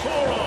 score